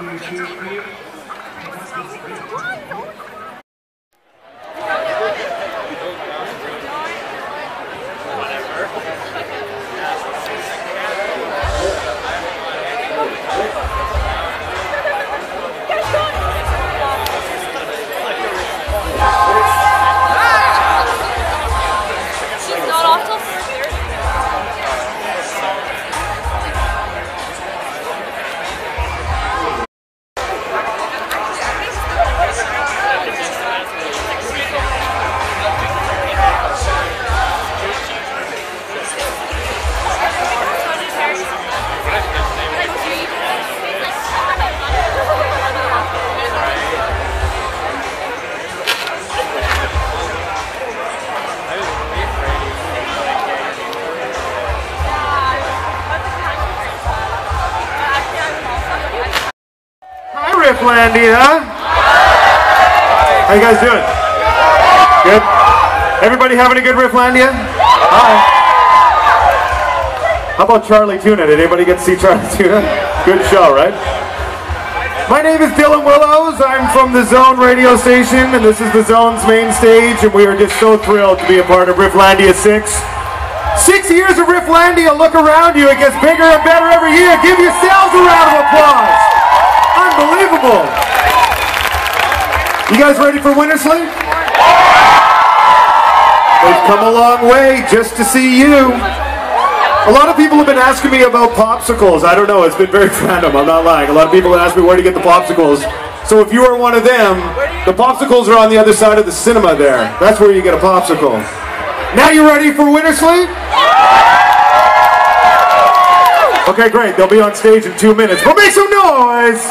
Why is it Rifflandia. How you guys doing? Good? Everybody having a good Rifflandia? Hi. How about Charlie Tuna? Did anybody get to see Charlie Tuna? Good show, right? My name is Dylan Willows. I'm from the Zone radio station, and this is the Zone's main stage, and we are just so thrilled to be a part of Rifflandia 6. Six years of Rifflandia, look around you, it gets bigger and better every year. Give yourselves a round of applause. Unbelievable. You guys ready for Wintersleep? They've come a long way just to see you. A lot of people have been asking me about popsicles. I don't know, it's been very random, I'm not lying. A lot of people ask me where to get the popsicles. So if you are one of them, the popsicles are on the other side of the cinema there. That's where you get a popsicle. Now you're ready for Wintersleep? Okay, great. They'll be on stage in two minutes. But make some noise!